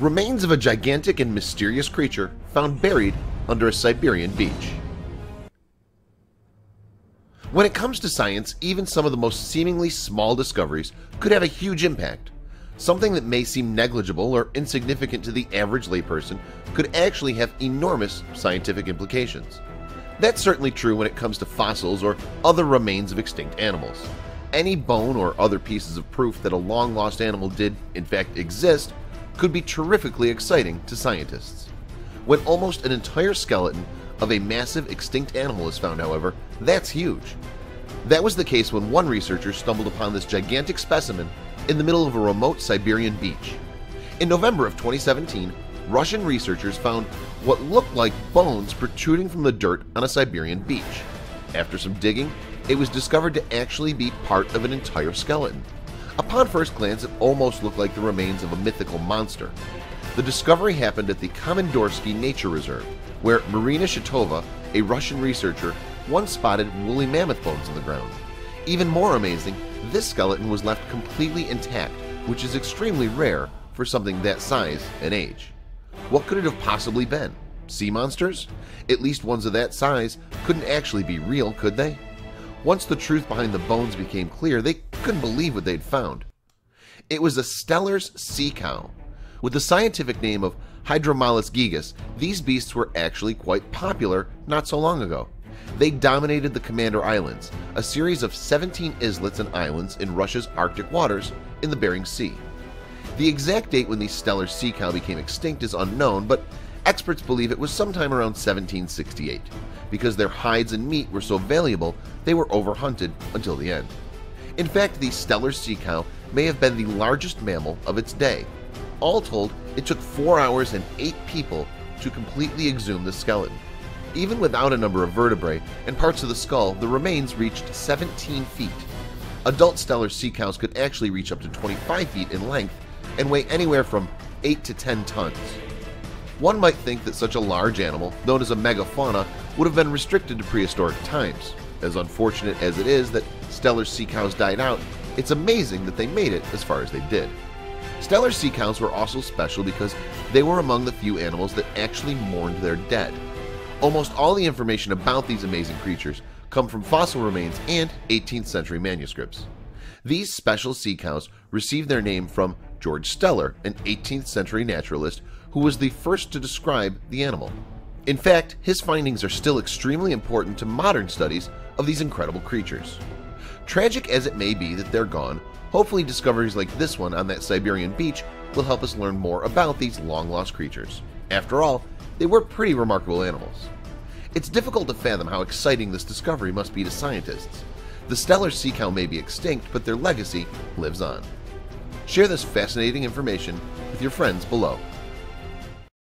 Remains of a gigantic and mysterious creature found buried under a Siberian beach. When it comes to science, even some of the most seemingly small discoveries could have a huge impact Something that may seem negligible or insignificant to the average layperson could actually have enormous scientific implications. That's certainly true when it comes to fossils or other remains of extinct animals. Any bone or other pieces of proof that a long-lost animal did, in fact, exist could be terrifically exciting to scientists. When almost an entire skeleton of a massive extinct animal is found, however, that's huge. That was the case when one researcher stumbled upon this gigantic specimen in the middle of a remote Siberian beach. In November of 2017, Russian researchers found what looked like bones protruding from the dirt on a Siberian beach. After some digging, it was discovered to actually be part of an entire skeleton. Upon first glance, it almost looked like the remains of a mythical monster. The discovery happened at the Komandorsky Nature Reserve, where Marina Shitova, a Russian researcher, once spotted woolly mammoth bones in the ground. Even more amazing, this skeleton was left completely intact, which is extremely rare for something that size and age. What could it have possibly been? Sea monsters? At least ones of that size couldn't actually be real, could they? Once the truth behind the bones became clear, they couldn't believe what they'd found. It was a Steller's sea cow. With the scientific name of Hydrodamalis gigas, these beasts were actually quite popular not so long ago. They dominated the Commander Islands, a series of 17 islets and islands in Russia's Arctic waters in the Bering Sea. The exact date when the Steller sea cow became extinct is unknown, but experts believe it was sometime around 1768. Because their hides and meat were so valuable, they were overhunted until the end. In fact, the Steller sea cow may have been the largest mammal of its day. All told, it took 4 hours and 8 people to completely exhume the skeleton. Even without a number of vertebrae and parts of the skull, the remains reached 17 feet. Adult Steller sea cows could actually reach up to 25 feet in length and weigh anywhere from 8 to 10 tons. One might think that such a large animal, known as a megafauna, would have been restricted to prehistoric times. As unfortunate as it is that Steller sea cows died out, it's amazing that they made it as far as they did. Steller sea cows were also special because they were among the few animals that actually mourned their dead. Almost all the information about these amazing creatures come from fossil remains and 18th century manuscripts. These special sea cows received their name from George Steller, an 18th century naturalist who was the first to describe the animal. In fact, his findings are still extremely important to modern studies of these incredible creatures. Tragic as it may be that they're gone, hopefully discoveries like this one on that Siberian beach will help us learn more about these long-lost creatures. After all, they were pretty remarkable animals. It's difficult to fathom how exciting this discovery must be to scientists. The Steller sea cow may be extinct, but their legacy lives on. Share this fascinating information with your friends below.